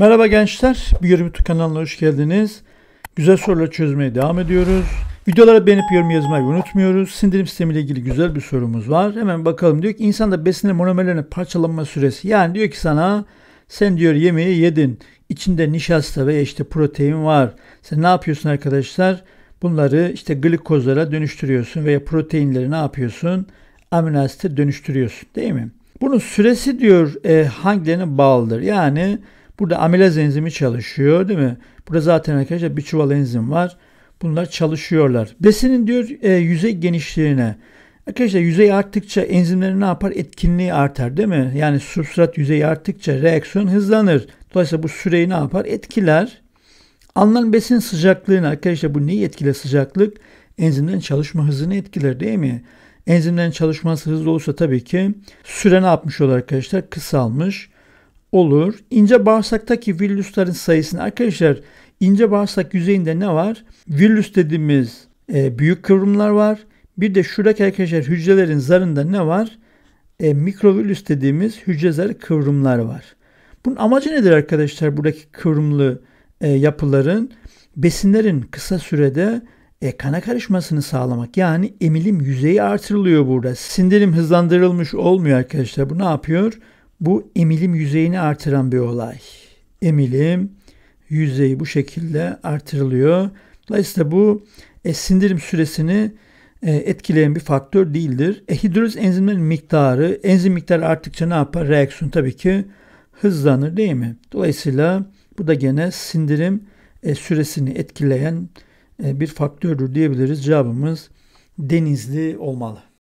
Merhaba gençler, bir YouTube kanalına hoş geldiniz. Güzel soruları çözmeye devam ediyoruz. Videolara beğenip yorum yazmayı unutmuyoruz. Sindirim sistemiyle ilgili güzel bir sorumuz var. Hemen bakalım diyor ki insanda besinler monomerlerinin parçalanma süresi. Yani diyor ki sana sen diyor yemeği yedin. İçinde nişasta ve işte protein var. Sen ne yapıyorsun arkadaşlar? Bunları işte glikozlara dönüştürüyorsun veya proteinleri ne yapıyorsun? Amino asite dönüştürüyorsun değil mi? Bunun süresi diyor e, hangilerine bağlıdır? Yani Burada amilaz enzimi çalışıyor değil mi? Burada zaten arkadaşlar bir çuval enzim var. Bunlar çalışıyorlar. Besinin diyor e, yüzey genişliğine. Arkadaşlar yüzey arttıkça enzimlerin ne yapar? Etkinliği artar değil mi? Yani substrat yüzeyi arttıkça reaksiyon hızlanır. Dolayısıyla bu süreyi ne yapar? Etkiler. Alınan besin sıcaklığını arkadaşlar bu neyi etkiler sıcaklık? Enzimlerin çalışma hızını etkiler değil mi? Enzimlerin çalışması hızlı olursa tabii ki süre ne yapmış olur arkadaşlar? Kısalmış olur. İnce bağırsaktaki villüslerin sayısını arkadaşlar ince bağırsak yüzeyinde ne var? Villüs dediğimiz e, büyük kıvrımlar var. Bir de şuradaki arkadaşlar hücrelerin zarında ne var? E, mikrovillüs dediğimiz hücre zarı kıvrımlar var. Bunun amacı nedir arkadaşlar buradaki kıvrımlı e, yapıların? Besinlerin kısa sürede e, kana karışmasını sağlamak. Yani emilim yüzeyi artırılıyor burada. Sindirim hızlandırılmış olmuyor arkadaşlar. Bu ne yapıyor? Bu emilim yüzeyini artıran bir olay. Emilim yüzeyi bu şekilde artırılıyor. Dolayısıyla bu e, sindirim süresini e, etkileyen bir faktör değildir. E, hidroliz enzimlerin miktarı, enzim miktarı arttıkça ne yapar? Reaksiyon tabii ki hızlanır değil mi? Dolayısıyla bu da gene sindirim e, süresini etkileyen e, bir faktördür diyebiliriz. Cevabımız denizli olmalı.